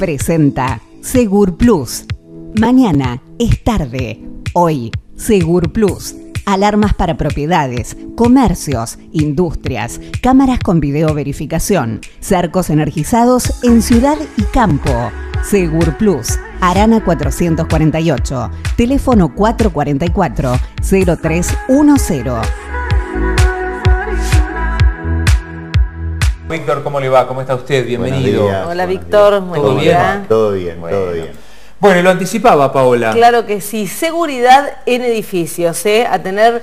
presenta Segur Plus. Mañana es tarde. Hoy, Segur Plus. Alarmas para propiedades, comercios, industrias, cámaras con video verificación, cercos energizados en ciudad y campo. Segur Plus, Arana 448, teléfono 444-0310. Víctor, ¿cómo le va? ¿Cómo está usted? Bienvenido. Días. Hola Víctor, días. buen ¿Todo día. bien? Todo bien, Bueno. todo bien. Bueno, lo anticipaba Paola. Claro que sí, seguridad en edificios, ¿eh? a tener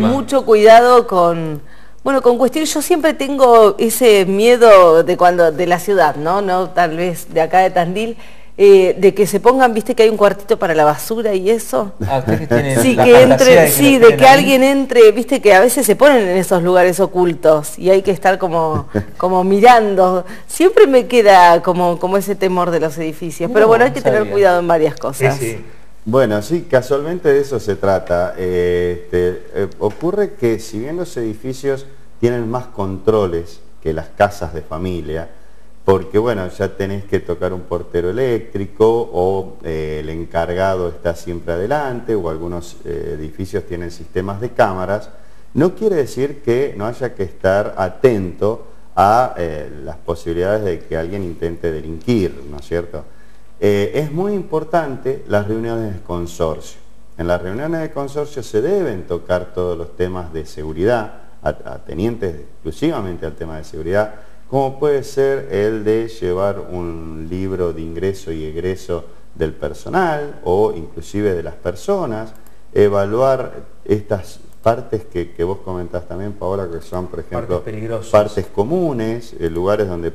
mucho cuidado con, bueno, con cuestiones. Yo siempre tengo ese miedo de cuando de la ciudad, ¿no? No tal vez de acá de Tandil, eh, de que se pongan, viste que hay un cuartito para la basura y eso. Ah, tienen Sí, que entre, de que sí, de que ahí. alguien entre, viste que a veces se ponen en esos lugares ocultos y hay que estar como, como mirando. Siempre me queda como, como ese temor de los edificios, pero No, bueno, hay que tener cuidado en varias Sí, cosas. sí. Bueno, sí, casualmente de eso se trata. Eh, este, eh, ocurre que si bien los edificios tienen más controles que las casas de familia, porque bueno, ya tenés que tocar un portero eléctrico o eh, el encargado está siempre adelante o algunos eh, edificios tienen sistemas de cámaras, no quiere decir que no haya que estar atento a eh, las posibilidades de que alguien intente delinquir, ¿no es cierto? Es muy importante las reuniones de consorcio. En las reuniones de consorcio se deben tocar todos los temas de seguridad, at- atenientes exclusivamente al tema de seguridad, como puede ser el de llevar un libro de ingreso y egreso del personal o inclusive de las personas, evaluar estas partes que, que vos comentás también, Paola, que son, por ejemplo, Partes partes comunes, eh, lugares donde